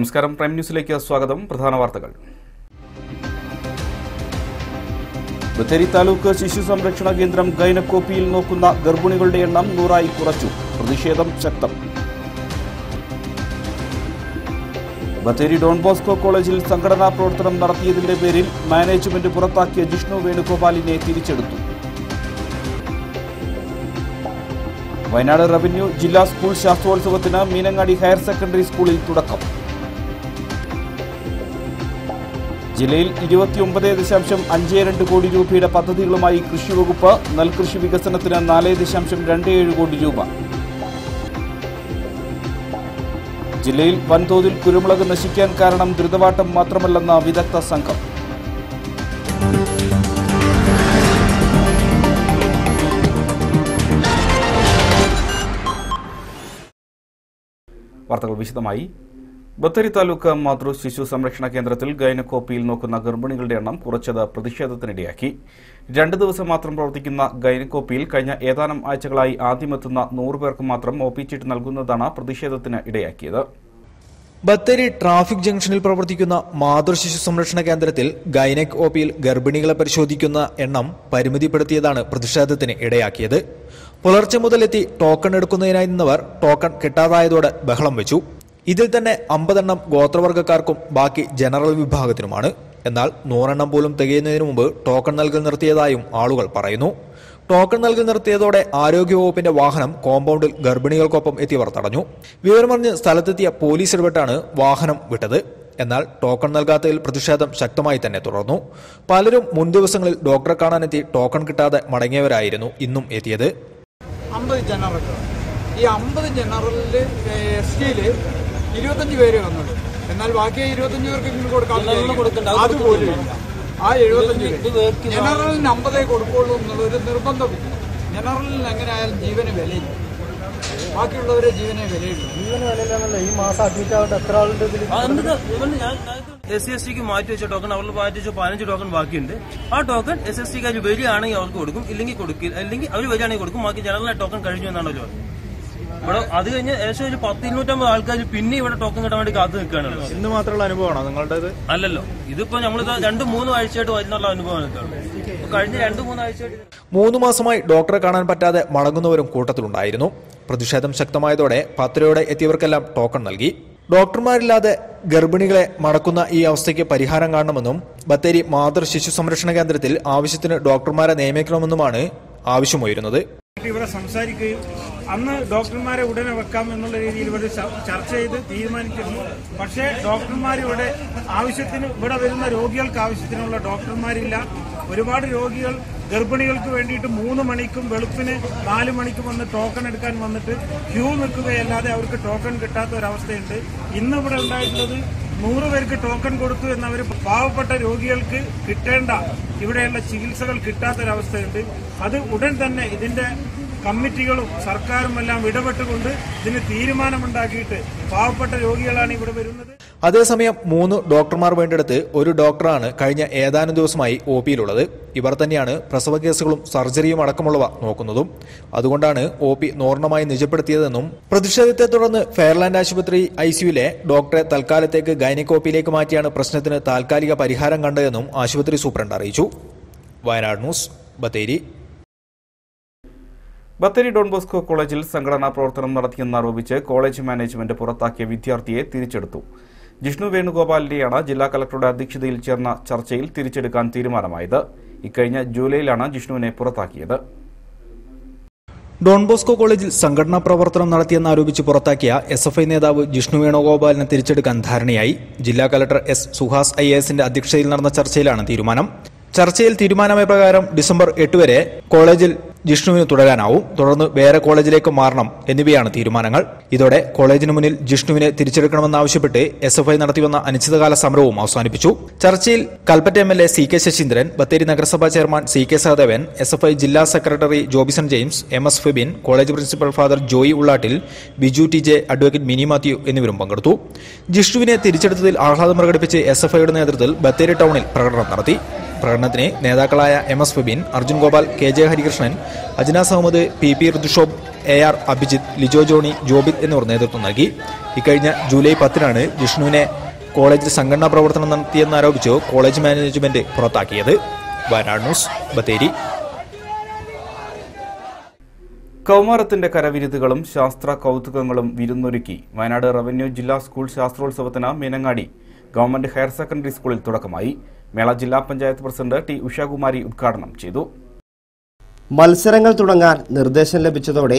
നമസ്കാരം. പ്രൈം ന്യൂസിലേക്ക് സ്വാഗതം. പ്രധാന വാർത്തകൾ. ബത്തേരി താലൂക്ക് ശിശു സംരക്ഷണ കേന്ദ്രം ഗൈനക്കോപ്പിയിൽ നോക്കുന്ന ഗർഭിണികളുടെ എണ്ണം നൂറായി കുറച്ചു. പ്രതിഷേധം ശക്തം. ബത്തേരി ഡോൺ ബോസ്കോ കോളേജിൽ സംഘടനാ പ്രവർത്തനം നടത്തിയതിന്റെ പേരിൽ മാനേജ്മെന്റ് പുറത്താക്കിയ ജിഷ്ണു വേണുഗോപാലിനെ തിരിച്ചെടുത്തു. വയനാട് റവന്യൂ ജില്ലാ സ്കൂൾ ശാസ്ത്രോത്സവത്തിന് മീനങ്ങാടി ഹയർ സെക്കൻഡറി സ്കൂളിൽ തുടക്കം. ജില്ലയിൽ ഇരുപത്തിയൊമ്പത് ദശാംശം അഞ്ച് രണ്ട് കോടി രൂപയുടെ പദ്ധതികളുമായി കൃഷിവകുപ്പ് നെൽകൃഷി വികസനത്തിന് നാല് ദശാംശം രണ്ട് ഏഴ് കോടി രൂപ. ജില്ലയിൽ വൻതോതിൽ കുരുമുളക് നശിക്കാൻ കാരണം ദ്രുതവാട്ടം മാത്രമല്ലെന്ന വിദഗ്ധ സംഘം. വാർത്തകൾ വിശദമായി. ബത്തേരി താലൂക്ക് മാതൃ ശിശു സംരക്ഷണ കേന്ദ്രത്തിൽ ഗൈനക്കോപ്പിയിൽ നോക്കുന്ന ഗർഭിണികളുടെ എണ്ണം കുറച്ചത് പ്രതിഷേധത്തിനിടയാക്കി. രണ്ട് ദിവസം മാത്രം പ്രവർത്തിക്കുന്ന ഗൈനക്കോപ്പിയിൽ കഴിഞ്ഞ ഏതാനും ആഴ്ചകളായി ആദ്യമെത്തുന്ന നൂറ് പേർക്ക് മാത്രം ഒ പി ചീട്ട് നൽകുന്നതാണ് പ്രതിഷേധത്തിന് ഇടയാക്കിയത്. ബത്തേരി ട്രാഫിക് ജംഗ്ഷനിൽ പ്രവർത്തിക്കുന്ന മാതൃശിശു സംരക്ഷണ കേന്ദ്രത്തിൽ ഗൈനക് ഒപിയിൽ ഗർഭിണികളെ പരിശോധിക്കുന്ന എണ്ണം പരിമിതിപ്പെടുത്തിയതാണ് പ്രതിഷേധത്തിന് ഇടയാക്കിയത്. പുലർച്ചെ മുതലെത്തി ടോക്കൺ എടുക്കുന്നതിനായി നിന്നവർ ടോക്കൺ കിട്ടാതായതോടെ ബഹളം വെച്ചു. ഇതിൽ തന്നെ അമ്പതെണ്ണം ഗോത്രവർഗക്കാർക്കും ബാക്കി ജനറൽ വിഭാഗത്തിനുമാണ്. എന്നാൽ നൂറെണ്ണം പോലും തികയുന്നതിന് മുമ്പ് ടോക്കൺ നൽകൽ നിർത്തിയതായും ആളുകൾ പറയുന്നു. ടോക്കൺ നൽകി നിർത്തിയതോടെ ആരോഗ്യവകുപ്പിന്റെ വാഹനം കോമ്പൗണ്ടിൽ ഗർഭിണികൾക്കൊപ്പം എത്തിയവർ തടഞ്ഞു. വിവരമറിഞ്ഞ് സ്ഥലത്തെത്തിയ പോലീസ് ഇടപെട്ടാണ് വാഹനം വിട്ടത്. എന്നാൽ ടോക്കൺ നൽകാത്തതിൽ പ്രതിഷേധം ശക്തമായി തന്നെ തുടർന്നു. പലരും മുൻ ദിവസങ്ങളിൽ ഡോക്ടറെ കാണാനെത്തി ടോക്കൺ കിട്ടാതെ മടങ്ങിയവരായിരുന്നു ഇന്നും എത്തിയത്. ഈ അമ്പത് ജനറലിൽ എസ് ടിയിൽ ഇരുപത്തഞ്ച് പേര് വന്നുള്ളൂ. എന്നാൽ ബാക്കി ഇരുപത്തഞ്ച് പേർക്ക് ഇങ്ങനെ കൊടുക്കാൻ അതുപോലും ഇല്ല. ആ എഴുപത്തഞ്ച് ജനറലിന് അമ്പതേ കൊടുക്കുള്ളൂ എന്നുള്ളൊരു നിർബന്ധമില്ല. ജനറലിന് എങ്ങനെയായാലും ജീവന് വിലയില്ല. ബാക്കിയുള്ളവരെ ജീവനെ വിലയില്ല. ഈ മാസം അഡ്മിറ്റ് ആവട്ടെ എസ് സി എസ് ടിക്ക് മാറ്റി വെച്ച ടോക്കൺ അവർക്ക് മാറ്റി വെച്ച പതിനഞ്ച് ടോക്കൺ ബാക്കിയുണ്ട്. ആ ടോക്കൺ എസ് എസ് ടിക്കാർ വരികയാണെങ്കിൽ അവർക്ക് കൊടുക്കും. ഇല്ലെങ്കിൽ കൊടുക്കില്ല അല്ലെങ്കിൽ അവർ വരികയാണെങ്കിൽ കൊടുക്കും. ബാക്കി ജനറൽ ടോക്കൺ കഴിഞ്ഞു എന്നാണ് എന്നാണല്ലോ. ഇവിടെ അത് കഴിഞ്ഞ് ഏകദേശം ഒരു പത്ത് ഇരുന്നൂറ്റമ്പത് ആൾക്കാർ പിന്നെ ഇവിടെ ടോക്കൺ കിട്ടാൻ വേണ്ടി കാത്തു നിൽക്കുകയാണല്ലോ ഇന്ന് മാത്രമുള്ള അനുഭവമാണോ നിങ്ങളുടേത്? അല്ലല്ലോ. ഇതിപ്പോ നമ്മൾ രണ്ടു മൂന്ന് ആഴ്ചയായിട്ട് വരുന്നുള്ള അനുഭവം കഴിഞ്ഞ രണ്ട് മൂന്ന് ആഴ്ചയായിട്ട് മൂന്ന് മാസമായി ഡോക്ടറെ കാണാൻ പറ്റാതെ മടങ്ങുന്നവരും കൂട്ടത്തിലുണ്ടായിരുന്നു. പ്രതിഷേധം ശക്തമായതോടെ പത്തരയോടെ എത്തിയവർക്കെല്ലാം ടോക്കൺ നൽകി. ഡോക്ടർമാരില്ലാതെ ഗർഭിണികളെ മടക്കുന്ന ഈ അവസ്ഥയ്ക്ക് പരിഹാരം കാണണമെന്നും ബത്തേരി മാതൃ ശിശു സംരക്ഷണ കേന്ദ്രത്തിൽ ആവശ്യത്തിന് ഡോക്ടർമാരെ നിയമിക്കണമെന്നുമാണ് ആവശ്യമുയരുന്നത്. ഇവിടെ സംസാരിക്കുകയും അന്ന് ഡോക്ടർമാരെ ഉടനെ വെക്കാം എന്നുള്ള രീതിയിൽ ഇവർ ചർച്ച ചെയ്ത് തീരുമാനിച്ചിരുന്നു പക്ഷേ ഡോക്ടർമാർ ഇവിടെ ആവശ്യത്തിന് ഇവിടെ വരുന്ന രോഗികൾക്ക് ആവശ്യത്തിനുള്ള ഡോക്ടർമാരില്ല. ഒരുപാട് രോഗികൾ ഗർഭിണികൾക്ക് വേണ്ടിയിട്ട് മൂന്ന് മണിക്കും വെളുപ്പിന് നാല് മണിക്കും വന്ന് ടോക്കൺ എടുക്കാൻ വന്നിട്ട് ക്യൂ നിൽക്കുകയല്ലാതെ അവർക്ക് ടോക്കൺ കിട്ടാത്ത ഒരവസ്ഥയുണ്ട്. ഇന്നിവിടെ ഉണ്ടായിട്ടുള്ളത് നൂറ് പേർക്ക് ടോക്കൺ കൊടുത്തു എന്നവർ പാവപ്പെട്ട രോഗികൾക്ക് കിട്ടേണ്ട ഇവിടെയുള്ള ചികിത്സകൾ കിട്ടാത്തൊരവസ്ഥയുണ്ട്. അത് ഉടൻ തന്നെ ഇതിന്റെ കമ്മിറ്റികളും സർക്കാരും എല്ലാം ഇടപെട്ടുകൊണ്ട് ഇതിന് തീരുമാനമുണ്ടാക്കിയിട്ട് പാവപ്പെട്ട രോഗികളാണ് ഇവിടെ വരുന്നത്. അതേസമയം മൂന്ന് ഡോക്ടർമാർ വേണ്ടിടത്ത് ഒരു ഡോക്ടറാണ് കഴിഞ്ഞ ഏതാനും ദിവസമായി ഒ പിയിലുള്ളത്. ഇവർ തന്നെയാണ് പ്രസവ കേസുകളും സർജറിയും അടക്കമുള്ളവ നോക്കുന്നതും. അതുകൊണ്ടാണ് ഒ പി നോർണമായി നിജപ്പെടുത്തിയതെന്നും പ്രതിഷേധത്തെ തുടർന്ന് ഫെയർലാൻഡ് ആശുപത്രി ഐസിയുലെ ഡോക്ടറെ തൽക്കാലത്തേക്ക് ഗൈനക്കോപ്പിയിലേക്ക് മാറ്റിയാണ് പ്രശ്നത്തിന് താൽക്കാലിക പരിഹാരം കണ്ടതെന്നും ആശുപത്രി സൂപ്രണ്ട് അറിയിച്ചു. Wayanad news Bathery. Bathery Don Bosco കോളേജിൽ സംഘടനാ പ്രവർത്തനം നടത്തിയെന്നാരോപിച്ച് കോളേജ് മാനേജ്മെന്റ് പുറത്താക്കിയ വിദ്യാർത്ഥിയെ തിരിച്ചെടുത്തു. ജിഷ്ണു വേണുഗോപാലിന്റെയാണ് ജില്ലാ കളക്ടറുടെ അധ്യക്ഷതയിൽ ചേർന്ന ചർച്ചയിൽ തിരിച്ചെടുക്കാൻ തീരുമാനമായത്. ഇക്കഴിഞ്ഞ ജൂലൈയിലാണ് ജിഷ്ണുവിനെ പുറത്താക്കിയത്. ഡോൺബോസ്കോ കോളേജിൽ സംഘടനാ പ്രവർത്തനം നടത്തിയെന്നാരോപിച്ച് പുറത്താക്കിയ എസ് എഫ് ഐ നേതാവ് ജിഷ്ണു വേണുഗോപാലിനെ തിരിച്ചെടുക്കാൻ ധാരണയായി. ജില്ലാ കലക്ടർ എസ് സുഹാസ് ഐ എസിന്റെ അധ്യക്ഷതയിൽ നടന്ന ചർച്ചയിലാണ് തീരുമാനം. ചർച്ചയിൽ തീരുമാനമായ പ്രകാരം ഡിസംബർ എട്ട് വരെ കോളേജിൽ ജിഷ്ണുവിന് തുടരാനാവും. തുടർന്ന് വേറെ കോളേജിലേക്ക് മാറണം എന്നിവയാണ് തീരുമാനങ്ങൾ. ഇതോടെ കോളേജിന് മുന്നിൽ ജിഷ്ണുവിനെ തിരിച്ചെടുക്കണമെന്നാവശ്യപ്പെട്ട് എസ് എഫ് ഐ നടത്തിവന്ന അനിശ്ചിതകാല സമരവും അവസാനിപ്പിച്ചു. ചർച്ചയിൽ Kalpetta M L A C K Saseendran Bathery നഗരസഭാ chairman C K Sahadevan S F I ജില്ലാ secretary Jobison James M S Febin college principal father Joy Ullattil Biju T J advocate Mini Mathew എന്നിവരും പങ്കെടുത്തു. ജിഷ്ണുവിനെ തിരിച്ചെടുത്തതിൽ ആഹ്ലാദം പ്രകടിപ്പിച്ച് S F ഐയുടെ നേതൃത്വത്തിൽ ബത്തേരി ടൗണിൽ പ്രകടനം നടത്തി. പ്രകടനത്തിന് നേതാക്കളായ M S Febin Arjun Gopal K J Harikrishnan Ajnas Ahammed P P Rithushob A R Abhijith Lijo Johny Jobith എന്നിവർ നേതൃത്വം നൽകി. ഇക്കഴിഞ്ഞ ജൂലൈ പത്തിനാണ് ജിഷ്ണുവിനെ കോളേജിൽ സംഘടനാ പ്രവർത്തനം നടത്തിയെന്നാരോപിച്ച് കോളേജ് മാനേജ്മെന്റ് പുറത്താക്കിയത്. വയനാട് ന്യൂസ് ബത്തേരി. കൗമാരത്തിന്റെ കരവിരുതുകളും ശാസ്ത്ര കൗതുകങ്ങളും വിരുന്നൊരുക്കി വയനാട് റവന്യൂ ജില്ലാ സ്കൂൾ ശാസ്ത്രോത്സവത്തിന് മീനങ്ങാടി ഗവൺമെന്റ് ഹയർ സെക്കൻഡറി സ്കൂളിൽ തുടക്കമായി. മേള ജില്ലാ പഞ്ചായത്ത് പ്രസിഡന്റ് ടി ഉഷാകുമാരി ഉദ്ഘാടനം ചെയ്തു. മത്സരങ്ങൾ തുടങ്ങാൻ നിർദ്ദേശം ലഭിച്ചതോടെ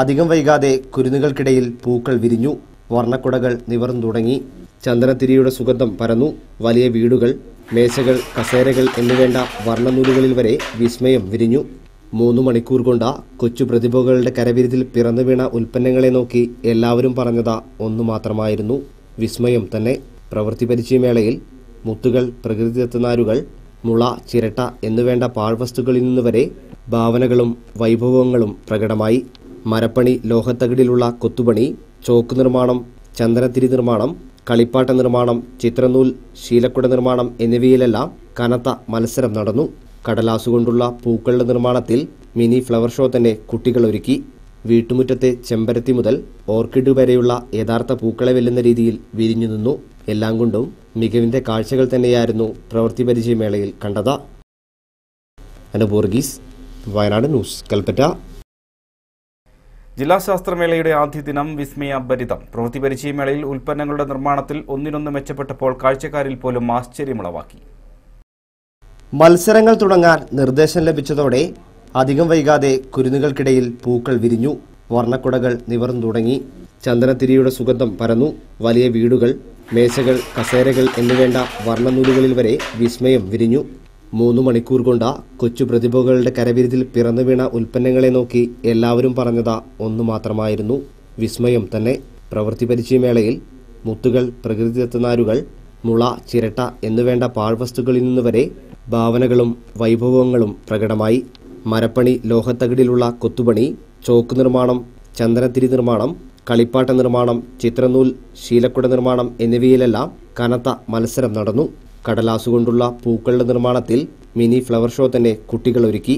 അധികം വൈകാതെ കുരുന്നുകൾക്കിടയിൽ പൂക്കൾ വിരിഞ്ഞു വർണക്കുടകൾ നിവർന്നു തുടങ്ങി. ചന്ദനത്തിരിയുടെ സുഗന്ധം പരന്നു വലിയ വീടുകൾ മേശകൾ കസേരകൾ എന്നുവേണ്ട വർണനൂലുകളിൽ വരെ വിസ്മയം വിരിഞ്ഞു. മൂന്ന് മണിക്കൂർ കൊണ്ട കൊച്ചു പ്രതിഭകളുടെ കരവിരുതിൽ പിറന്നു വീണ ഉൽപ്പന്നങ്ങളെ നോക്കി എല്ലാവരും പറഞ്ഞത് ഒന്നു മാത്രമായിരുന്നു വിസ്മയം തന്നെ. പ്രവൃത്തി പരിചയമേളയിൽ മുത്തുകൾ പ്രകൃതിദത്തനാരുകൾ മുള ചിരട്ട എന്നുവേണ്ട പാഴ്വസ്തുക്കളിൽ നിന്ന് വരെ ഭാവനകളും വൈഭവങ്ങളും പ്രകടമായി. മരപ്പണി ലോഹത്തകിടിലുള്ള കൊത്തുപണി ചോക്ക് നിർമ്മാണം ചന്ദനത്തിരി നിർമ്മാണം കളിപ്പാട്ട നിർമ്മാണം ചിത്രനൂൽ ശീലക്കുട നിർമ്മാണം എന്നിവയിലെല്ലാം കനത്ത മത്സരം നടന്നു. കടലാസുകൊണ്ടുള്ള പൂക്കളുടെ നിർമ്മാണത്തിൽ മിനി ഫ്ലവർ ഷോ തന്നെ കുട്ടികൾ ഒരുക്കി. വീട്ടുമുറ്റത്തെ ചെമ്പരത്തി മുതൽ ഓർക്കിഡ് വരെയുള്ള യഥാർത്ഥ പൂക്കളെ വെല്ലുന്ന രീതിയിൽ വിരിഞ്ഞു നിന്നു. എല്ലാം കൊണ്ടും മികവിന്റെ കാഴ്ചകൾ തന്നെയായിരുന്നു പ്രവൃത്തി പരിചയമേളയിൽ കണ്ടത്. അനുബോർഗീസ് വയനാട് ന്യൂസ് കൽപ്പറ്റ. ജില്ലാ ശാസ്ത്രമേളയുടെ ആദ്യ ദിനം വിസ്മയഭരിതം പ്രവൃത്തി പരിചയമേളയിൽ ഉൽപ്പന്നങ്ങളുടെ നിർമ്മാണത്തിൽ ഒന്നിനൊന്ന് മെച്ചപ്പെട്ടപ്പോൾ കാഴ്ചക്കാരിൽ പോലും ആശ്ചര്യമുളവാക്കി. മത്സരങ്ങൾ തുടങ്ങാൻ നിർദ്ദേശം ലഭിച്ചതോടെ അധികം വൈകാതെ കുരുന്നുകൾക്കിടയിൽ പൂക്കൾ വിരിഞ്ഞു വർണക്കുടകൾ നിവർന്നു തുടങ്ങി. ചന്ദനത്തിരിയുടെ സുഗന്ധം പരന്നു. വലിയ വീടുകൾ മേശകൾ കസേരകൾ എന്നുവേണ്ട വർണനൂലുകളിൽ വരെ വിസ്മയം വിരിഞ്ഞു. മൂന്ന് മണിക്കൂർ കൊണ്ട കൊച്ചു പ്രതിഭകളുടെ കരവിരുതിൽ പിറന്നു വീണ ഉൽപ്പന്നങ്ങളെ നോക്കി എല്ലാവരും പറഞ്ഞത് ഒന്നു മാത്രമായിരുന്നു. വിസ്മയം തന്നെ. പ്രവൃത്തി പരിചയമേളയിൽ മുത്തുകൾ പ്രകൃതിദത്തനാരുകൾ മുള ചിരട്ട എന്നുവേണ്ട പാഴ്വസ്തുക്കളിൽ നിന്ന് വരെ ഭാവനകളും വൈഭവങ്ങളും പ്രകടമായി. മരപ്പണി ലോഹത്തകിടിലുള്ള കൊത്തുപണി ചോക്ക് നിർമ്മാണം ചന്ദനത്തിരി നിർമ്മാണം കളിപ്പാട്ട നിർമ്മാണം ചിത്രനൂൽ ശീലക്കുട നിർമ്മാണം എന്നിവയിലെല്ലാം കനത്ത മത്സരം നടന്നു. കടലാസുകൊണ്ടുള്ള പൂക്കളുടെ നിർമ്മാണത്തിൽ മിനി ഫ്ലവർ ഷോ തന്നെ കുട്ടികൾ ഒരുക്കി.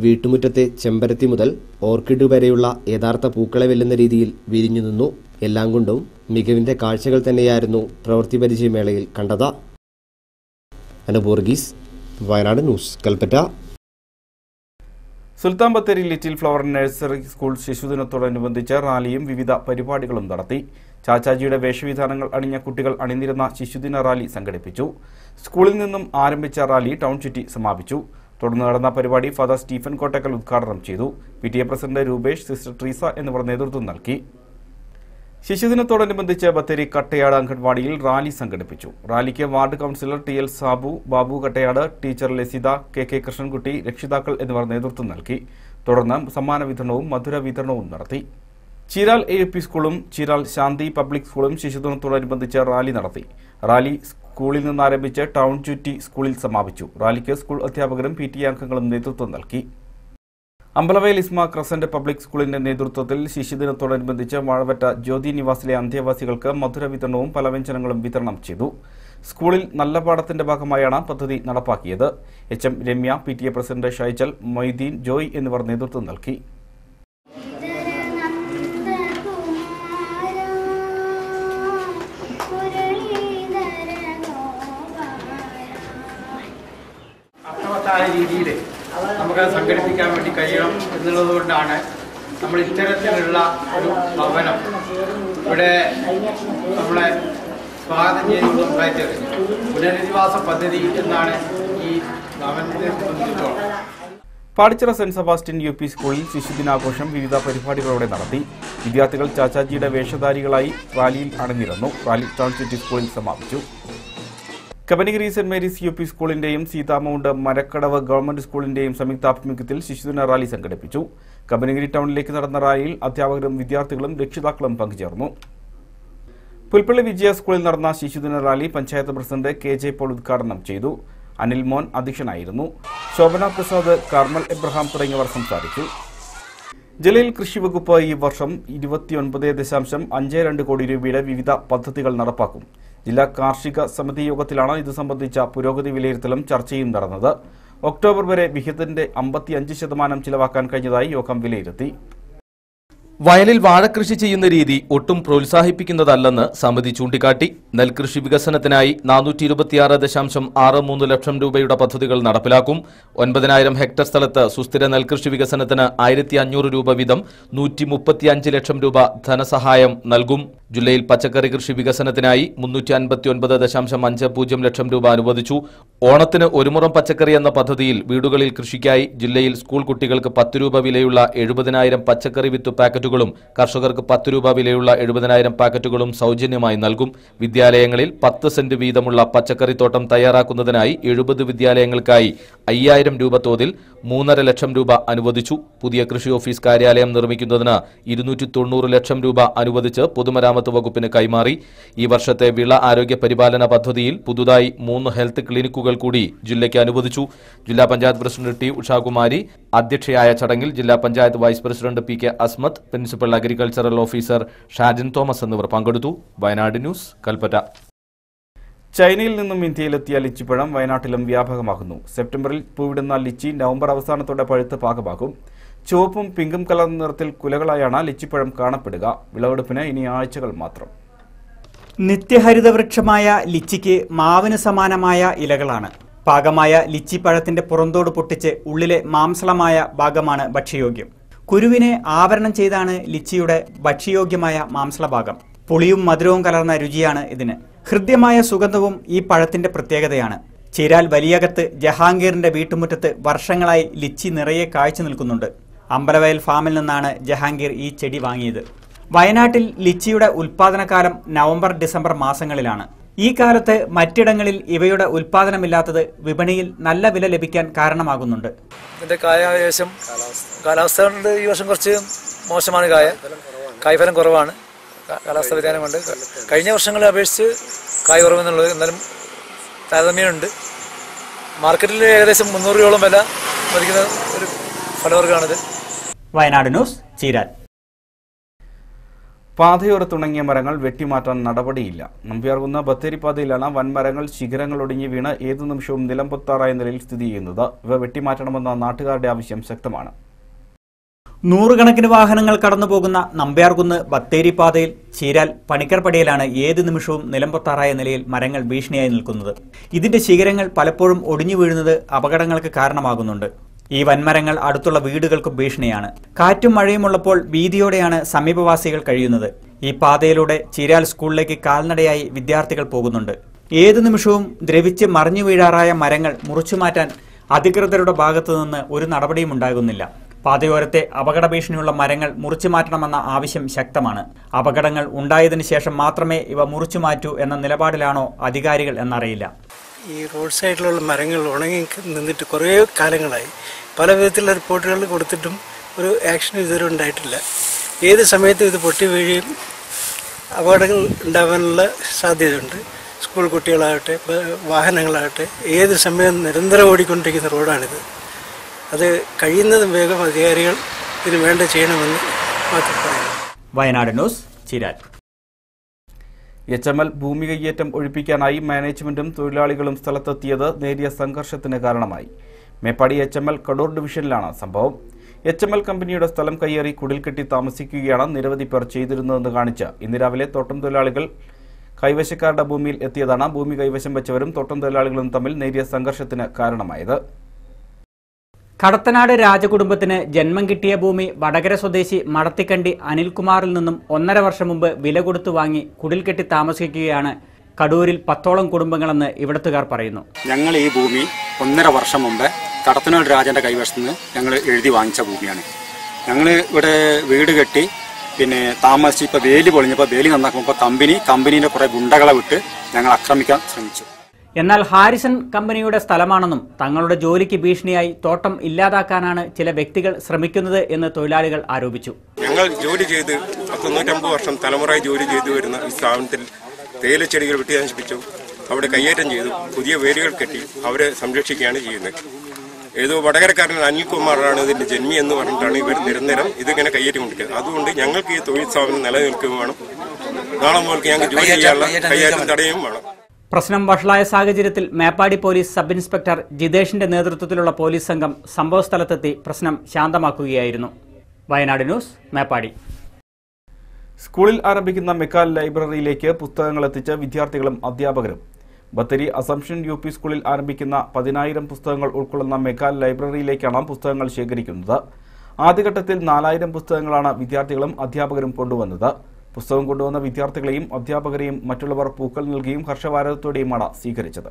വീട്ടുമുറ്റത്തെ ചെമ്പരത്തി മുതൽ ഓർക്കിഡ് വരെയുള്ള യഥാർത്ഥ പൂക്കളെ വെല്ലുന്ന രീതിയിൽ വിരിഞ്ഞു നിന്നു. എല്ലാം കൊണ്ടും മികവിന്റെ കാഴ്ചകൾ തന്നെയായിരുന്നു പ്രവൃത്തി പരിചയമേളയിൽ കണ്ടത്. അനുപൂർഗീസ് Wayanad news Kalpetta. Sultan Bathery little flower nursery school ശിശുദിനത്തോടനുബന്ധിച്ച് റാലിയും വിവിധ പരിപാടികളും നടത്തി. ചാച്ചാജിയുടെ വേഷവിധാനങ്ങൾ അണിഞ്ഞ കുട്ടികൾ അണിനിരുന്ന ശിശുദിന റാലി സംഘടിപ്പിച്ചു. സ്കൂളിൽ നിന്നും ആരംഭിച്ച റാലി ടൗൺ ചുറ്റി സമാപിച്ചു. തുടർന്ന് നടന്ന പരിപാടി ഫാദർ സ്റ്റീഫൻ കോട്ടക്കൽ ഉദ്ഘാടനം ചെയ്തു. P T A president Rupesh sister Treesa എന്നിവർ നേതൃത്വം നൽകി. ശിശുദിനത്തോടനുബന്ധിച്ച് ബത്തേരി കട്ടയാട് അംഗൻവാടിയിൽ റാലി സംഘടിപ്പിച്ചു. റാലിക്ക് ward councillor T L Sabu Babu Kattayad teacher Lasitha K K Krishnankutty രക്ഷിതാക്കൾ എന്നിവർ നേതൃത്വം നൽകി. തുടർന്ന് സമ്മാന വിതരണവും മധുര വിതരണവും നടത്തി. ചിരാൽ എ പി സ്കൂളും ചിരാൽ ശാന്തി പബ്ലിക് സ്കൂളും ശിശുദിനത്തോടനുബന്ധിച്ച് റാലി നടത്തി. റാലി സ്കൂളിൽ നിന്നാരംഭിച്ച് ടൗൺ ചുറ്റി സ്കൂളിൽ സമാപിച്ചു. റാലിക്ക് സ്കൂൾ അധ്യാപകരും പി ടി അംഗങ്ങളും നേതൃത്വം നൽകി. അമ്പലവയൽ ഇസ്മ ക്രസന്റ് പബ്ലിക് സ്കൂളിന്റെ നേതൃത്വത്തിൽ ശിശുദിനത്തോടനുബന്ധിച്ച് വാഴവറ്റ ജ്യോതി നിവാസിലെ അന്തേവാസികൾക്ക് മധുര വിതരണവും പലവ്യഞ്ജനങ്ങളും വിതരണം ചെയ്തു. സ്കൂളിൽ നല്ല പാഠത്തിന്റെ ഭാഗമായാണ് പദ്ധതി നടപ്പാക്കിയത്. H M Ramya P T A president Shaijal Moideen Joy എന്നിവർ നേതൃത്വം നൽകി. രീതിയിൽ നമുക്ക് സംഘടിപ്പിക്കാൻ വേണ്ടി കഴിയണം എന്നുള്ളതുകൊണ്ടാണ് നമ്മൾ ഇത്തരത്തിലുള്ള ഒരു ഭവനം ഇവിടെ നമ്മളെ സ്വാഗതം ചെയ്ത് സംസാരിച്ചത് പുനരധിവാസ പദ്ധതി എന്നാണ് ഈ ഭവനത്തെ സംബന്ധിച്ചിടത്തോളം. Padichira saint Sebastian U P school ശിശുദിനാഘോഷം വിവിധ പരിപാടികളോടെ നടത്തി. വിദ്യാർത്ഥികൾ ചാച്ചാജിയുടെ വേഷധാരികളായി റാലിയിൽ അണിനിരന്നു. റാലി ടൗൺ സിറ്റി സ്കൂളിൽ സമാപിച്ചു. Kabanigiri saint Mary's U P സ്കൂളിന്റെയും Seethamount Marakkadavu government സ്കൂളിന്റെയും സംയുക്താഭിമുഖ്യത്തിൽ ശിശുദിന റാലി സംഘടിപ്പിച്ചു. കബനിഗിരി ടൗണിലേക്ക് നടന്ന റാലിയിൽ അധ്യാപകരും വിദ്യാർത്ഥികളും രക്ഷിതാക്കളും പങ്കുചേർന്നു. പുൽപ്പള്ളി വിജയ സ്കൂളിൽ നടന്ന ശിശുദിന rally panchayat president K J Paul ഉദ്ഘാടനം ചെയ്തു. അനിൽ മോൻ അധ്യക്ഷനായിരുന്നു. ശോഭന പ്രസാദ് കാർമൽ എബ്രഹാം തുടങ്ങിയവർ സംസാരിച്ചു. ജില്ലയിൽ കൃഷി വകുപ്പ് ഈ വർഷം ഇരുപത്തിയൊൻപത് ദശാംശം അഞ്ച് രണ്ട് കോടി രൂപയുടെ വിവിധ പദ്ധതികൾ നടപ്പാക്കും. ജില്ലാ കാർഷിക സമിതി യോഗത്തിലാണ് ഇത് സംബന്ധിച്ച പുരോഗതി വിലയിരുത്തലും ചർച്ചയും നടന്നത്. ഒക്ടോബർ വരെ വിഹിതത്തിന്റെ അമ്പത്തിയഞ്ച് ശതമാനം ചിലവാക്കാൻ കഴിഞ്ഞതായി യോഗം വിലയിരുത്തി. വയലിൽ വാഴകൃഷി ചെയ്യുന്ന രീതി ഒട്ടും പ്രോത്സാഹിപ്പിക്കുന്നതല്ലെന്ന് സമിതി ചൂണ്ടിക്കാട്ടി. നെൽകൃഷി വികസനത്തിനായി നാനൂറ്റി ഇരുപത്തിയാറ് ദശാംശം ആറ് മൂന്ന് ലക്ഷം രൂപയുടെ പദ്ധതികൾ നടപ്പിലാക്കും. ഒൻപതിനായിരം ഹെക്ടർ സ്ഥലത്ത് സുസ്ഥിര നെൽകൃഷി വികസനത്തിന് ആയിരത്തി അഞ്ഞൂറ് രൂപ വീതം നൂറ്റി മുപ്പത്തിയഞ്ച് ലക്ഷം രൂപ ധനസഹായം നൽകും. ജില്ലയിൽ പച്ചക്കറി കൃഷി വികസനത്തിനായി മുന്നൂറ്റി അൻപത്തി ഒൻപത് ദശാംശം അഞ്ച് പൂജ്യം ലക്ഷം രൂപ അനുവദിച്ചു. ഓണത്തിന് ഒരുമുറം പച്ചക്കറി എന്ന പദ്ധതിയിൽ വീടുകളിൽ കൃഷിക്കായി ജില്ലയിൽ സ്കൂൾ കുട്ടികൾക്ക് പത്ത് രൂപ വിലയുള്ള എഴുപതിനായിരം പച്ചക്കറി വിത്ത് പാക്കറ്റുകളും കർഷകർക്ക് പത്ത് രൂപ വിലയുള്ള എഴുപതിനായിരം പാക്കറ്റുകളും സൗജന്യമായി നൽകും. വിദ്യാലയങ്ങളിൽ പത്ത് സെന്റ് വീതമുള്ള പച്ചക്കറിത്തോട്ടം തയ്യാറാക്കുന്നതിനായി എഴുപത് വിദ്യാലയങ്ങൾക്കായി അയ്യായിരം രൂപ തോതിൽ മൂന്നര ലക്ഷം രൂപ അനുവദിച്ചു. പുതിയ കൃഷി ഓഫീസ് കാര്യാലയം നിർമ്മിക്കുന്നതിന് ഇരുന്നൂറ്റി ലക്ഷം രൂപ അനുവദിച്ച് പൊതുമരാമത്ത് വകുപ്പിന് കൈമാറി. ഈ വർഷത്തെ വിള ആരോഗ്യ പരിപാലന പദ്ധതിയിൽ പുതുതായി മൂന്ന് ഹെൽത്ത് ക്ലിനിക്കുകൾ കൂടി ജില്ലയ്ക്ക് അനുവദിച്ചു. ജില്ലാ പഞ്ചായത്ത് പ്രസിഡന്റ് ടി ഉഷാകുമാരി അധ്യക്ഷയായ ചടങ്ങിൽ ജില്ലാ panchayat vice president P K Asmath principal agricultural officer Shajin Thomas എന്നിവർ പങ്കെടുത്തു. വയനാട് ന്യൂസ് കൽപ്പറ്റ. ചൈനയിൽ നിന്നും ഇന്ത്യയിലെത്തിയ ലിച്ചിപ്പഴം വയനാട്ടിലും വ്യാപകമാകുന്നു. സെപ്റ്റംബറിൽ പൂവിടുന്ന ലിച്ചി നവംബർ അവസാനത്തോടെ പഴുത്ത് പാകമാകും. ചുവപ്പും പിങ്കും കലർന്ന നിറത്തിൽ കുലകളായാണ് ലിച്ചിപ്പഴം കാണപ്പെടുക. വിളവെടുപ്പിന് ഇനി ആഴ്ചകൾ മാത്രം. നിത്യഹരിത വൃക്ഷമായ ലിച്ചിക്ക് മാവിന് സമാനമായ ഇലകളാണ്. പാകമായ ലിച്ചിപ്പഴത്തിന്റെ പുറന്തോട് പൊട്ടിച്ച് ഉള്ളിലെ മാംസളമായ ഭാഗമാണ് ഭക്ഷ്യയോഗ്യം. കുരുവിനെ ആവരണം ചെയ്താണ് ലിച്ചിയുടെ ഭക്ഷ്യയോഗ്യമായ മാംസളഭാഗം. പുളിയും മധുരവും കലർന്ന രുചിയാണ് ഇതിന്. ഹൃദ്യമായ സുഗന്ധവും ഈ പഴത്തിന്റെ പ്രത്യേകതയാണ്. ചിരാൽ വലിയകത്ത് ജഹാംഗീറിന്റെ വീട്ടുമുറ്റത്ത് വർഷങ്ങളായി ലിച്ചി നിറയെ കാഴ്ച നിൽക്കുന്നുണ്ട്. അമ്പലവയൽ ഫാമിൽ നിന്നാണ് ജഹാംഗീർ ഈ ചെടി വാങ്ങിയത്. വയനാട്ടിൽ ലിച്ചിയുടെ ഉൽപാദനകാലം നവംബർ ഡിസംബർ മാസങ്ങളിലാണ്. ഈ കാലത്ത് മറ്റിടങ്ങളിൽ ഇവയുടെ ഉൽപാദനമില്ലാത്തത് വിപണിയിൽ നല്ല വില ലഭിക്കാൻ കാരണമാകുന്നുണ്ട്. ഇതിന്റെ ഏകദേശം കാലാവസ്ഥ കൊണ്ട് ഈ വർഷം കുറച്ച് മോശമാണ് കായ. കായ്ഫലം കുറവാണ്. കാലാവസ്ഥ വ്യതിയാനം കൊണ്ട്. കഴിഞ്ഞ വർഷങ്ങളെ അപേക്ഷിച്ച് കായ് കുറവെന്നുള്ളത് എന്നാലും താരതമ്യമുണ്ട് മാർക്കറ്റിൽ ഏകദേശം മുന്നൂറ് രൂപയോളം വില മതിക്കുന്ന ഒരു ഫലവർഗമാണിത് വയനാട് ന്യൂസ് ചീരാൻ പാതയോരത്തുണങ്ങിയ മരങ്ങൾ വെട്ടിമാറ്റാൻ നടപടിയില്ല. നമ്പ്യാർകുന്ന ബത്തേരിപ്പാതയിലാണ് വൻമരങ്ങൾ ശിഖരങ്ങൾ ഒടിഞ്ഞ് വീണ് ഏതു നിമിഷവും നിലംപൊത്താറായ നിലയിൽ സ്ഥിതി ചെയ്യുന്നത്. ഇവ വെട്ടിമാറ്റണമെന്ന നാട്ടുകാരുടെ ആവശ്യം ശക്തമാണ്. നൂറുകണക്കിന് വാഹനങ്ങൾ കടന്നുപോകുന്ന നമ്പ്യാർകുന്ന് ബത്തേരി പാതയിൽ ചീരാൽ പണിക്കർപടിയിലാണ് ഏത് നിമിഷവും നിലംപൊത്താറായ നിലയിൽ മരങ്ങൾ ഭീഷണിയായി നിൽക്കുന്നത്. ഇതിന്റെ ശിഖരങ്ങൾ പലപ്പോഴും ഒടിഞ്ഞു വീഴുന്നത് അപകടങ്ങൾക്ക് കാരണമാകുന്നുണ്ട്. ഈ വൻമരങ്ങൾ അടുത്തുള്ള വീടുകൾക്കും ഭീഷണിയാണ്. കാറ്റും മഴയുമുള്ളപ്പോൾ ഭീതിയോടെയാണ് സമീപവാസികൾ കഴിയുന്നത്. ഈ പാതയിലൂടെ ചീരാൽ സ്കൂളിലേക്ക് കാൽനടയായി വിദ്യാർത്ഥികൾ പോകുന്നുണ്ട്. ഏതു നിമിഷവും ദ്രവിച്ച് മറിഞ്ഞു വീഴാറായ മരങ്ങൾ മുറിച്ചുമാറ്റാൻ അധികൃതരുടെ ഭാഗത്തു നിന്ന് ഒരു നടപടിയും ഉണ്ടാകുന്നില്ല. പാതയോരത്തെ അപകട ഭീഷണിയുള്ള മരങ്ങൾ മുറിച്ചു മാറ്റണമെന്ന ആവശ്യം ശക്തമാണ്. അപകടങ്ങൾ ഉണ്ടായതിനു ശേഷം മാത്രമേ ഇവ മുറിച്ചു മാറ്റൂ എന്ന നിലപാടിലാണോ അധികാരികൾ എന്നറിയില്ല. ഈ റോഡ് സൈഡിലുള്ള മരങ്ങൾ ഉണങ്ങി നിന്നിട്ട് കുറേ കാലങ്ങളായി. പല വിധത്തിലുള്ള റിപ്പോർട്ടുകൾ കൊടുത്തിട്ടും ഒരു ആക്ഷൻ ഇതുവരെ ഉണ്ടായിട്ടില്ല. ഏത് സമയത്തും ഇത് പൊട്ടി വീഴുകയും അപകടങ്ങൾ ഉണ്ടാവാനുള്ള സാധ്യതയുണ്ട്. സ്കൂൾ കുട്ടികളാകട്ടെ വാഹനങ്ങളാകട്ടെ ഏത് സമയവും നിരന്തരം ഓടിക്കൊണ്ടിരിക്കുന്ന റോഡാണിത്. അത് കഴിയുന്നതും വേഗം അധികാരികൾ ഇതിന് വേണ്ട ചെയ്യണമെന്ന് മാത്രം Wayanad news Cheeral. H M L ഭൂമി കയ്യേറ്റം ഒഴിപ്പിക്കാനായി മാനേജ്മെന്റും തൊഴിലാളികളും സ്ഥലത്തെത്തിയത് നേരിയ സംഘർഷത്തിന് കാരണമായി. Meppadi H M L Kadoor ഡിവിഷനിലാണ് സംഭവം. എച്ച് എം എൽ കമ്പനിയുടെ സ്ഥലം കയ്യേറി കുടിൽ കെട്ടി താമസിക്കുകയാണ് നിരവധി പേർ ചെയ്തിരുന്നതെന്ന് കാണിച്ച് ഇന്ന് രാവിലെ തോട്ടം തൊഴിലാളികൾ കൈവശക്കാരുടെ ഭൂമിയിൽ എത്തിയതാണ്. ഭൂമി കൈവശം വെച്ചവരും തോട്ടം തൊഴിലാളികളും തമ്മിൽ നേരിയ സംഘർഷത്തിന് കാരണമായത്. കടത്തനാട് രാജകുടുംബത്തിന് ജന്മം കിട്ടിയ ഭൂമി വടകര സ്വദേശി മടത്തിക്കണ്ടി അനിൽകുമാറിൽ നിന്നും ഒന്നര വർഷം മുമ്പ് വില കൊടുത്തു വാങ്ങി കുടിൽ കെട്ടി താമസിക്കുകയാണ് കടൂരിൽ പത്തോളം കുടുംബങ്ങളെന്ന് ഇവിടത്തുകാർ പറയുന്നു. ഞങ്ങൾ ഈ ഭൂമി ഒന്നര വർഷം മുമ്പ് കടത്തനാട് രാജന്റെ കൈവശത്ത് നിന്ന് ഞങ്ങൾ എഴുതി വാങ്ങിച്ച ഭൂമിയാണ്. ഞങ്ങൾ ഇവിടെ വീട് കെട്ടി പിന്നെ താമസിച്ച് ഇപ്പോൾ വേലി പൊളിഞ്ഞപ്പോൾ വേലി നന്നാക്കുമ്പോൾ കമ്പനി കമ്പനീന്റെ കുറേ ഗുണ്ടകളെ വിട്ട് ഞങ്ങൾ ആക്രമിക്കാൻ ശ്രമിച്ചു. എന്നാൽ ഹാരിസൺ കമ്പനിയുടെ സ്ഥലമാണെന്നും തങ്ങളുടെ ജോലിക്ക് ഭീഷണിയായി തോട്ടം ഇല്ലാതാക്കാനാണ് ചില വ്യക്തികൾ ശ്രമിക്കുന്നത് എന്ന് തൊഴിലാളികൾ ആരോപിച്ചു. ഞങ്ങൾ ജോലി ചെയ്ത് തൊണ്ണൂറ്റമ്പത് വർഷം തലമുറയായി ജോലി ചെയ്തു വരുന്ന ഈ സ്ഥാപനത്തിൽ തേയിലച്ചെടികൾ വെട്ടി നശിപ്പിച്ചു അവിടെ കയ്യേറ്റം ചെയ്തു പുതിയ വേരുകൾ കെട്ടി അവരെ സംരക്ഷിക്കുകയാണ് ചെയ്യുന്നത്. ഏതോ വടകരക്കാരൻ അനിൽകുമാറാണ് ഇതിന്റെ ജന്മി എന്ന് പറഞ്ഞിട്ടാണ് ഇവർ നിരന്തരം ഇതിങ്ങനെ കയ്യേറ്റം കൊണ്ടിരിക്കുന്നത്. അതുകൊണ്ട് ഞങ്ങൾക്ക് ഈ തൊഴിൽ സ്ഥാപനം നിലനിൽക്കുകയും വേണം. നാളെ മുതൽക്ക് ഞങ്ങൾക്ക് ജോലി ചെയ്യാനുള്ള കയ്യേറ്റം തടയുകയും വേണം. പ്രശ്നം വഷളായ സാഹചര്യത്തിൽ മേപ്പാടി പോലീസ് സബ് ഇൻസ്പെക്ടർ ജിതേഷിന്റെ നേതൃത്വത്തിലുള്ള പോലീസ് സംഘം സംഭവസ്ഥലത്തെത്തി പ്രശ്നം ശാന്തമാക്കുകയായിരുന്നു. വയനാട് ന്യൂസ് മേപ്പാടി. സ്കൂളിൽ ആരംഭിക്കുന്ന മെക്കാൽ ലൈബ്രറിയിലേക്ക് പുസ്തകങ്ങൾ എത്തിച്ച വിദ്യാർത്ഥികളും അധ്യാപകരും. ബത്തേരി അസംഷൻ യു പി സ്കൂളിൽ ആരംഭിക്കുന്ന പതിനായിരം പുസ്തകങ്ങൾ ഉൾക്കൊള്ളുന്ന മെക്കാൽ ലൈബ്രറിയിലേക്കാണ് പുസ്തകങ്ങൾ ശേഖരിക്കുന്നത്. ആദ്യഘട്ടത്തിൽ നാലായിരം പുസ്തകങ്ങളാണ് വിദ്യാർത്ഥികളും അധ്യാപകരും കൊണ്ടുവന്നത്. പുസ്തകം കൊണ്ടുവന്ന വിദ്യാർത്ഥികളെയും അധ്യാപകരെയും മറ്റുള്ളവർ പൂക്കൾ നൽകിയും ഹർഷവാരതത്തോടെയുമാണ് സ്വീകരിച്ചത്.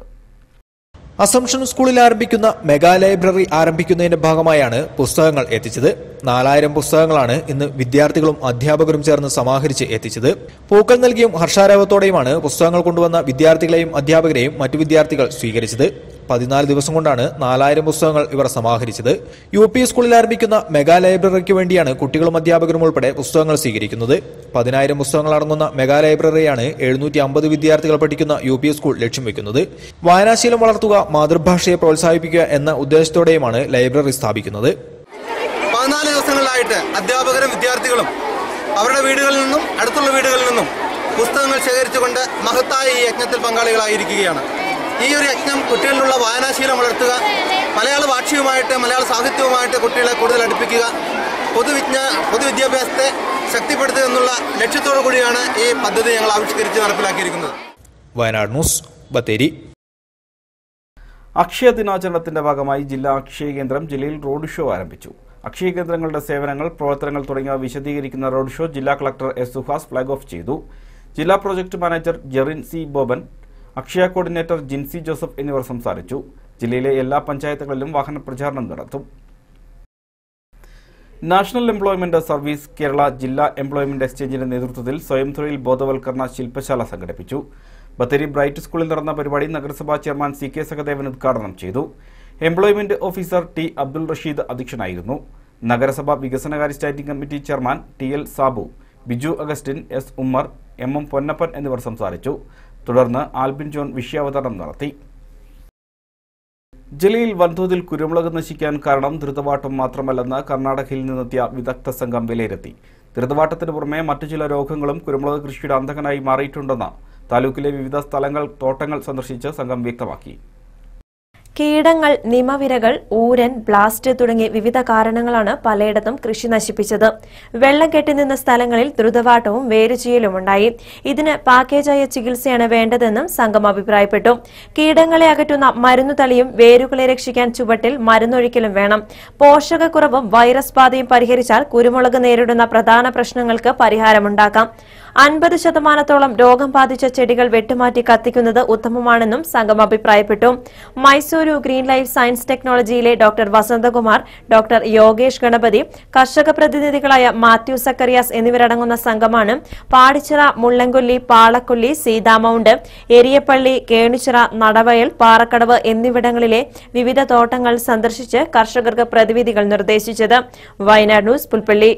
അസംഷൻ സ്കൂളിൽ ആരംഭിക്കുന്ന മെഗാ ലൈബ്രറി ആരംഭിക്കുന്നതിന്റെ ഭാഗമായാണ് പുസ്തകങ്ങൾ എത്തിച്ചത്. നാലായിരം പുസ്തകങ്ങളാണ് ഇന്ന് വിദ്യാർത്ഥികളും അധ്യാപകരും ചേർന്ന് സമാഹരിച്ച് എത്തിച്ചത്. പൂക്കൾ നൽകിയും ഹർഷാരവത്തോടെയുമാണ് പുസ്തകങ്ങൾ കൊണ്ടുവന്ന വിദ്യാർത്ഥികളെയും അധ്യാപകരെയും മറ്റു വിദ്യാർത്ഥികൾ സ്വീകരിച്ചത്. പതിനാല് ദിവസം കൊണ്ടാണ് നാലായിരം പുസ്തകങ്ങൾ ഇവർ സമാഹരിച്ചത്. യു പി സ്കൂളിൽ ആരംഭിക്കുന്ന മെഗാ ലൈബ്രറിക്ക് വേണ്ടിയാണ് കുട്ടികളും അധ്യാപകരും ഉൾപ്പെടെ പുസ്തകങ്ങൾ സ്വീകരിക്കുന്നത്. പതിനായിരം പുസ്തകങ്ങൾ അടങ്ങുന്ന മെഗാ ലൈബ്രറിയാണ് എഴുന്നൂറ്റി അമ്പത് വിദ്യാർത്ഥികൾ പഠിക്കുന്ന യു പി സ്കൂൾ ലക്ഷ്യം വെക്കുന്നത്. വായനാശീലം വളർത്തുക മാതൃഭാഷയെ പ്രോത്സാഹിപ്പിക്കുക എന്ന ഉദ്ദേശത്തോടെയുമാണ് ലൈബ്രറി സ്ഥാപിക്കുന്നത്. പതിനാല് ദിവസങ്ങളിലായിട്ട് അധ്യാപകരും വിദ്യാർത്ഥികളും അവരുടെ വീടുകളിൽ നിന്നും അടുത്തുള്ള വീടുകളിൽ നിന്നും പുസ്തകങ്ങൾ ശേഖരിച്ചുകൊണ്ട് മഹത്തായ ഈ യജ്ഞത്തിൽ പങ്കാളികളായിരിക്കുകയാണ്. ഈ ഒരു യജ്ഞം കുട്ടികളിലുള്ള വായനാശീലം വളർത്തുക മലയാള ഭാഷയുമായിട്ട് മലയാള സാഹിത്യവുമായിട്ട് കുട്ടികളെ കൂടുതൽ അടുപ്പിക്കുക പൊതുവിജ്ഞ പൊതുവിദ്യാഭ്യാസത്തെ ശക്തിപ്പെടുത്തുക എന്നുള്ള ലക്ഷ്യത്തോടു കൂടിയാണ് ഈ പദ്ധതി ഞങ്ങൾ ആവിഷ്കരിച്ച് നടപ്പിലാക്കിയിരിക്കുന്നത്. വയനാട് ന്യൂസ് ബത്തേരി. അക്ഷയ ദിനാചരണത്തിന്റെ ഭാഗമായി ജില്ലാ അക്ഷയ കേന്ദ്രം ജില്ലയിൽ റോഡ് ഷോ ആരംഭിച്ചു. അക്ഷയ കേന്ദ്രങ്ങളുടെ സേവനങ്ങൾ പ്രവർത്തനങ്ങൾ തുടങ്ങിയവ വിശദീകരിക്കുന്ന റോഡ് ഷോ ജില്ലാ collector S Suhas flag off ചെയ്തു. ജില്ലാ project manager Jerin C Boban Akshaya coordinator Jincy Joseph എന്നിവർ സംസാരിച്ചു. ജില്ലയിലെ എല്ലാ പഞ്ചായത്തുകളിലും വാഹന പ്രചാരണം നടത്തും. നാഷണൽ എംപ്ലോയ്മെന്റ് സർവീസ് കേരള ജില്ലാ എംപ്ലോയ്മെന്റ് എക്സ്ചേഞ്ചിന്റെ നേതൃത്വത്തിൽ സ്വയം തൊഴിൽ ബോധവൽക്കരണ ശില്പശാല സംഘടിപ്പിച്ചു. ബത്തേരി ബ്രൈറ്റ് സ്കൂളിൽ നടന്ന പരിപാടി നഗരസഭാ ചെയർമാൻ സി കെ സഹദേവൻ ഉദ്ഘാടനം ചെയ്തു. Employment officer T Abdul Rasheed അധ്യക്ഷനായിരുന്നു. നഗരസഭാ വികസനകാര്യ standing committee chairman T L Sabu Biju Augustine S Ummer M M Ponnappan എന്നിവർ സംസാരിച്ചു. തുടർന്ന് ആൽബിൻ ജോൺ വിഷയാവതരണം നടത്തി. ജില്ലയിൽ വൻതോതിൽ കുരുമുളക് നശിക്കാൻ കാരണം ധൃതവാട്ടം മാത്രമല്ലെന്ന് കർണാടകയിൽ നിന്നെത്തിയ വിദഗ്ധ സംഘം വിലയിരുത്തി. ധൃതവാട്ടത്തിന് പുറമെ മറ്റു ചില രോഗങ്ങളും കുരുമുളക് കൃഷിയുടെ അന്തകനായി മാറിയിട്ടുണ്ടെന്ന് താലൂക്കിലെ വിവിധ സ്ഥലങ്ങൾ തോട്ടങ്ങൾ സന്ദർശിച്ച് സംഘം വ്യക്തമാക്കി. കീടങ്ങൾ നിമവിരകൾ ഊരൻ ബ്ലാസ്റ്റ് തുടങ്ങിയ വിവിധ കാരണങ്ങളാണ് പലയിടത്തും കൃഷി നശിപ്പിച്ചത്. വെള്ളം കെട്ടിനിന്ന സ്ഥലങ്ങളിൽ ദ്രുതവാട്ടവും വേരുചീയലും ഉണ്ടായി. ഇതിന് പാക്കേജായ ചികിത്സയാണ് വേണ്ടതെന്നും സംഘം അഭിപ്രായപ്പെട്ടു. കീടങ്ങളെ അകറ്റുന്ന മരുന്നുതളിയും വേരുകളെ രക്ഷിക്കാൻ ചുവട്ടിൽ മരുന്നൊഴിക്കലും വേണം. പോഷകക്കുറവും വൈറസ് ബാധയും പരിഹരിച്ചാൽ കുരുമുളക് നേരിടുന്ന പ്രധാന പ്രശ്നങ്ങൾക്ക് പരിഹാരമുണ്ടാക്കാം. അൻപത് ശതമാനത്തോളം രോഗം ബാധിച്ച ചെടികൾ വെട്ടുമാറ്റി കത്തിക്കുന്നത് ഉത്തമമാണെന്നും സംഘം അഭിപ്രായപ്പെട്ടു. മൈസൂരു ഗ്രീൻ ലൈഫ് സയൻസ് ടെക്നോളജിയിലെ ഡോക്ടർ വസന്തകുമാർ ഡോക്ടർ യോഗേഷ് ഗണപതി കർഷക പ്രതിനിധികളായ മാത്യു സക്കറിയാസ് എന്നിവരടങ്ങുന്ന സംഘമാണ് പാടിച്ചിറ മുള്ളൻകൊല്ലി പാളക്കൊല്ലി സീതാമൌണ്ട് എരിയപ്പള്ളി കേണിച്ചിറ നടവയൽ പാറക്കടവ് എന്നിവിടങ്ങളിലെ വിവിധ തോട്ടങ്ങൾ സന്ദർശിച്ച് കർഷകർക്ക് പ്രതിവിധികൾ നിർദ്ദേശിച്ചത്. വയനാട് ന്യൂസ് പുൽപ്പള്ളി.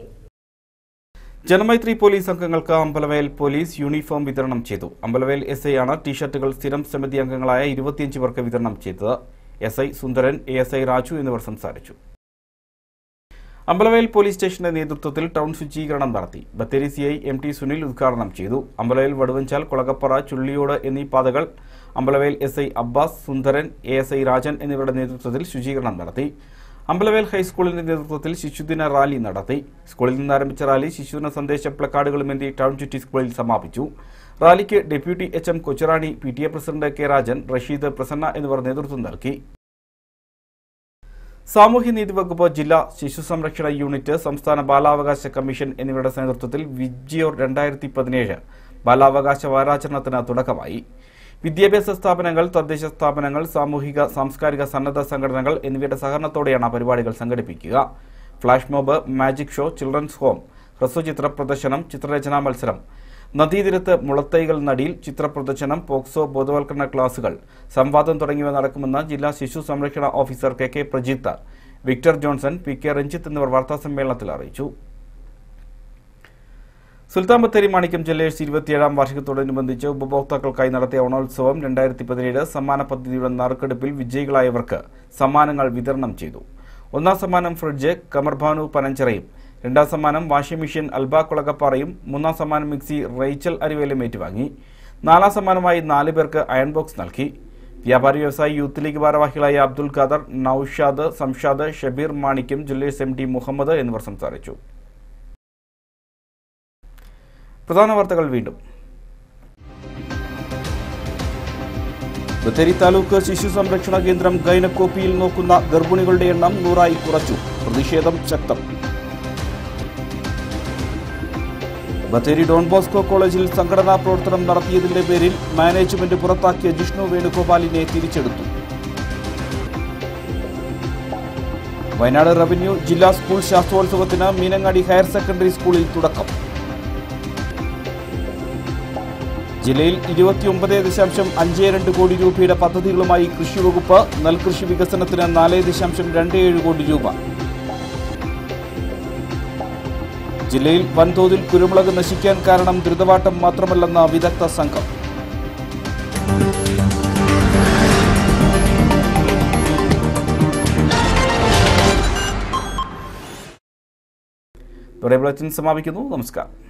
ജനമൈത്രി പോലീസ് അംഗങ്ങൾക്ക് അമ്പലവയൽ പോലീസ് യൂണിഫോം വിതരണം ചെയ്തു. അമ്പലവയൽ എസ് ഐ ആണ് ടീഷർട്ടുകൾ സ്ഥിരം സമിതി അംഗങ്ങളായ ഇരുപത്തിയഞ്ച് പേർക്ക് വിതരണം ചെയ്തത്. S I Sundaran A S I Raju എന്നിവർ സംസാരിച്ചു. അമ്പലവയൽ പോലീസ് സ്റ്റേഷന്റെ നേതൃത്വത്തിൽ ടൗൺ ശുചീകരണം നടത്തി. Bathery C I M T Sunil ഉദ്ഘാടനം ചെയ്തു. അമ്പലവയൽ വടുവഞ്ചാൽ കുളകപ്പറ ചുള്ളിയോട് എന്നീ പാതകൾ Ambalavayal S I Abbas Sundaran A S I Rajan എന്നിവരുടെ നേതൃത്വത്തിൽ ശുചീകരണം നടത്തി. അമ്പലവേൽ ഹൈസ്കൂളിന്റെ നേതൃത്വത്തിൽ ശിശുദിന റാലി നടത്തി. സ്കൂളിൽ നിന്ന് ആരംഭിച്ച റാലി ശിശുദിന സന്ദേശ പ്ലക്കാർഡുകളുമേന്തി ടൗൺ ചുറ്റി സ്കൂളിൽ സമാപിച്ചു. റാലിക്ക് deputy H M Kochurani P T A president K Rajan Rasheed Prasanna എന്നിവർ നേതൃത്വം നൽകി. സാമൂഹ്യനീതി വകുപ്പ് ജില്ലാ ശിശു സംരക്ഷണ യൂണിറ്റ് സംസ്ഥാന ബാലാവകാശ കമ്മീഷൻ എന്നിവരുടെ നേതൃത്വത്തിൽ വിജിയോർ രണ്ടായിരത്തി പതിനേഴ് ബാലാവകാശ വാരാചരണത്തിന് തുടക്കമായി. വിദ്യാഭ്യാസ സ്ഥാപനങ്ങൾ തദ്ദേശ സ്ഥാപനങ്ങൾ സാമൂഹിക സാംസ്കാരിക സന്നദ്ധ സംഘടനകൾ എന്നിവയുടെ സഹകരണത്തോടെയാണ് പരിപാടികൾ സംഘടിപ്പിക്കുക. Flash mob magic show children's home ഹ്രസ്വചിത്ര പ്രദർശനം ചിത്രരചനാ മത്സരം നദീതീരത്ത് മുളത്തൈകൾ നടിയിൽ ചിത്രപ്രദർശനം പോക്സോ ബോധവൽക്കരണ ക്ലാസുകൾ സംവാദം തുടങ്ങിയവ നടക്കുമെന്ന് ജില്ലാ ശിശു സംരക്ഷണ officer K K Prajith Victor Johnson P K Ranjith എന്നിവർ വാർത്താസമ്മേളനത്തിൽ അറിയിച്ചു. സുൽത്താൻ ബത്തേരി മാണിക്യം ജ്വല്ലേഴ്സ് ഇരുപത്തിയേഴാം വാർഷികത്തോടനുബന്ധിച്ച് ഉപഭോക്താക്കൾക്കായി നടത്തിയ ഓണോത്സവം രണ്ടായിരത്തി പതിനേഴ് സമ്മാന പദ്ധതിയുടെ നറുക്കെടുപ്പിൽ വിജയികളായവർക്ക് സമ്മാനങ്ങൾ വിതരണം ചെയ്തു. ഒന്നാം സമ്മാനം ഫ്രിഡ്ജ് കമർഭാനു പനഞ്ചിറയും രണ്ടാം സമ്മാനം വാഷിംഗ് മെഷീൻ അൽബ കുളകപ്പാറയും മൂന്നാം സമ്മാനം മിക്സി റേച്ചൽ അരിവേലും ഏറ്റുവാങ്ങി. നാലാം സമ്മാനമായി നാല് പേർക്ക് അയൺ ബോക്സ് നൽകി. വ്യാപാരി വ്യവസായി യൂത്ത് ലീഗ് ഭാരവാഹികളായ അബ്ദുൽ ഖാദർ നൌഷാദ് സംഷാദ് ഷബീർ മാണിക്യം ജ്വല്ലേഴ്സ് എം മുഹമ്മദ് എന്നിവർ സംസാരിച്ചു. പ്രധാന വാർത്തകൾ വീണ്ടും. ബത്തേരി താലൂക്ക് ശിശു സംരക്ഷണ കേന്ദ്രം ഗൈനക്കോപ്പിയിൽ നോക്കുന്ന ഗർഭിണികളുടെ എണ്ണം നൂറായി കുറച്ചു. പ്രതിഷേധം ശക്തം. ബത്തേരി ഡോൺ ബോസ്കോ കോളേജിൽ സംഘടനാ പ്രവർത്തനം നടത്തിയതിന്റെ പേരിൽ മാനേജ്മെന്റ് പുറത്താക്കിയ ജിഷ്ണു വേണുഗോപാലിനെ തിരിച്ചെടുത്തു. വയനാട് റവന്യൂ ജില്ലാ സ്കൂൾ ശാസ്ത്രോത്സവത്തിന് മീനങ്ങാടി ഹയർ സെക്കൻഡറി സ്കൂളിൽ തുടക്കം. ജില്ലയിൽ ഇരുപത്തിയൊമ്പത് ദശാംശം അഞ്ച് രണ്ട് കോടി രൂപയുടെ പദ്ധതികളുമായി കൃഷി വകുപ്പ് നെൽകൃഷി വികസനത്തിന് നാല് ദശാംശം രണ്ട് ഏഴ് കോടി രൂപ. ജില്ലയിൽ വൻതോതിൽ കുരുമുളക് നശിക്കാൻ കാരണം ദ്രുതവാട്ടം മാത്രമല്ലെന്ന വിദഗ്ധ സംഘം. സമാപിക്കുന്നു. നമസ്കാരം.